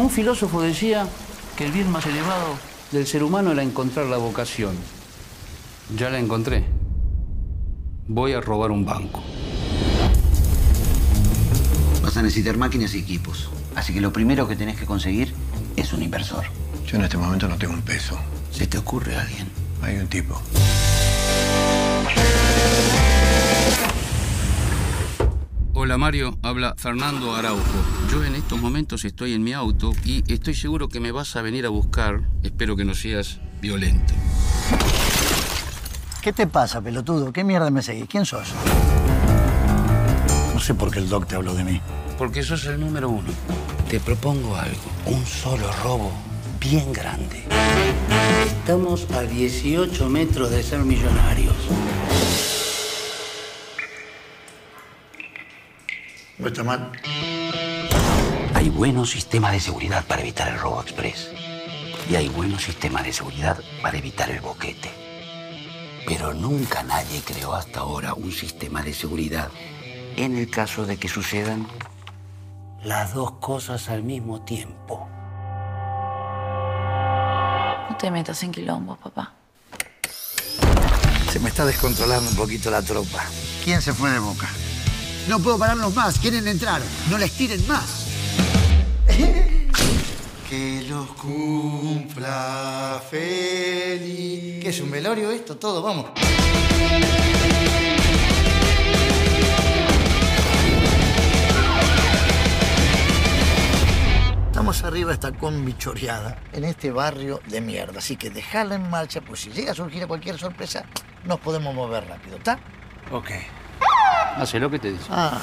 Un filósofo decía que el bien más elevado del ser humano era encontrar la vocación. Ya la encontré. Voy a robar un banco. Vas a necesitar máquinas y equipos. Así que lo primero que tenés que conseguir es un inversor. Yo en este momento no tengo un peso. ¿Se te ocurre alguien? Hay un tipo. Hola Mario, habla Fernando Araujo. Yo en estos momentos estoy en mi auto y estoy seguro que me vas a venir a buscar. Espero que no seas violento. ¿Qué te pasa, pelotudo? ¿Qué mierda me seguís? ¿Quién sos? No sé por qué el doc te habló de mí. Porque sos el número uno. Te propongo algo. Un solo robo bien grande. Estamos a 18 metros de ser millonarios. No está mal. Hay buenos sistemas de seguridad para evitar el robo express. Y hay buenos sistemas de seguridad para evitar el boquete. Pero nunca nadie creó hasta ahora un sistema de seguridad en el caso de que sucedan las dos cosas al mismo tiempo. No te metas en quilombos, papá. Se me está descontrolando un poquito la tropa. ¿Quién se fue de boca? No puedo pararlos más. Quieren entrar. No les tiren más. Que los cumpla feliz. ¿Qué es un velorio esto? Todo, vamos. Estamos arriba de esta combi choreada en este barrio de mierda. Así que dejala en marcha, pues si llega a surgir cualquier sorpresa, nos podemos mover rápido, ¿está? Ok. Hace lo que te dice. Ah.